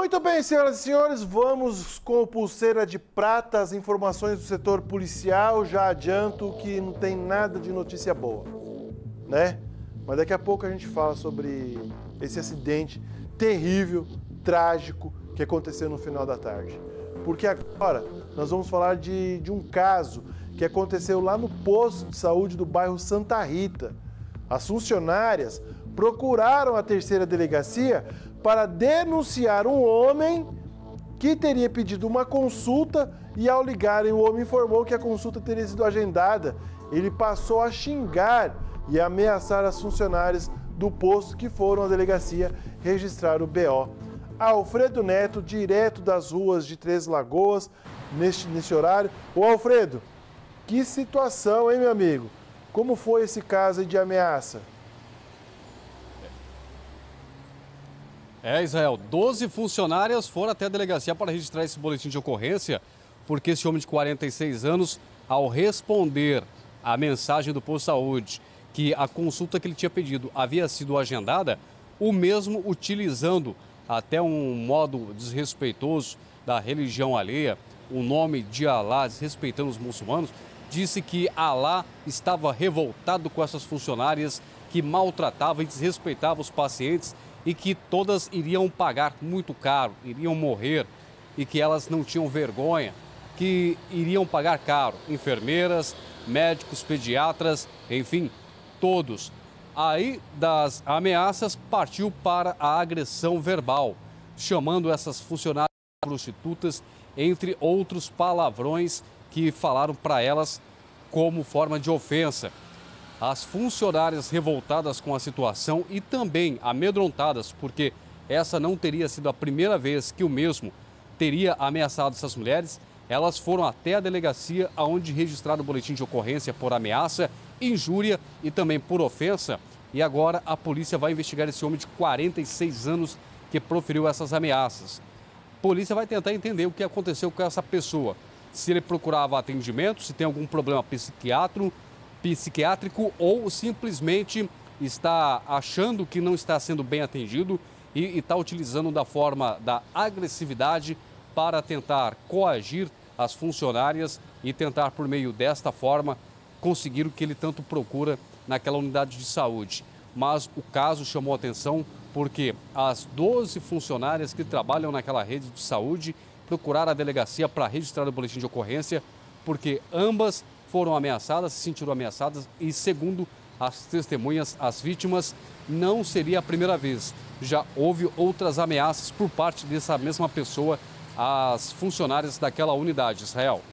Muito bem, senhoras e senhores, vamos com pulseira de prata, as informações do setor policial. Já adianto que não tem nada de notícia boa, né? Mas daqui a pouco a gente fala sobre esse acidente terrível, trágico que aconteceu no final da tarde. Porque agora nós vamos falar de, de um caso que aconteceu lá no posto de saúde do bairro Santa Rita. As funcionárias procuraram a terceira delegacia para denunciar um homem que teria pedido uma consulta e ao ligarem o homem informou que a consulta teria sido agendada. Ele passou a xingar e ameaçar as funcionárias do posto que foram à delegacia registrar o BO. Alfredo Neto, direto das ruas de Três Lagoas, neste, nesse horário. Ô Alfredo, que situação, hein, meu amigo? Como foi esse caso de ameaça? É, Israel, 12 funcionárias foram até a delegacia para registrar esse boletim de ocorrência, porque esse homem de 46 anos, ao responder à mensagem do posto de saúde que a consulta que ele tinha pedido havia sido agendada, o mesmo utilizando até um modo desrespeitoso da religião alheia, o nome de Alá, desrespeitando os muçulmanos, disse que Alá estava revoltado com essas funcionárias que maltratavam e desrespeitavam os pacientes e que todas iriam pagar muito caro, iriam morrer e que elas não tinham vergonha, que iriam pagar caro. Enfermeiras, médicos, pediatras, enfim, todos. Aí das ameaças partiu para a agressão verbal, chamando essas funcionárias prostitutas, entre outros palavrões que falaram para elas como forma de ofensa. As funcionárias revoltadas com a situação e também amedrontadas, porque essa não teria sido a primeira vez que o mesmo teria ameaçado essas mulheres, elas foram até a delegacia onde registraram o boletim de ocorrência por ameaça, injúria e também por ofensa. E agora a polícia vai investigar esse homem de 46 anos que proferiu essas ameaças. A polícia vai tentar entender o que aconteceu com essa pessoa. Se ele procurava atendimento, se tem algum problema psiquiátrico, psiquiátrico ou simplesmente está achando que não está sendo bem atendido e está utilizando da forma da agressividade para tentar coagir as funcionárias e tentar, por meio desta forma, conseguir o que ele tanto procura naquela unidade de saúde. Mas o caso chamou atenção porque as 12 funcionárias que trabalham naquela rede de saúde procuraram a delegacia para registrar o boletim de ocorrência, porque ambas foram ameaçadas, se sentiram ameaçadas e, segundo as testemunhas, as vítimas, não seria a primeira vez. Já houve outras ameaças por parte dessa mesma pessoa às funcionárias daquela unidade, Israel.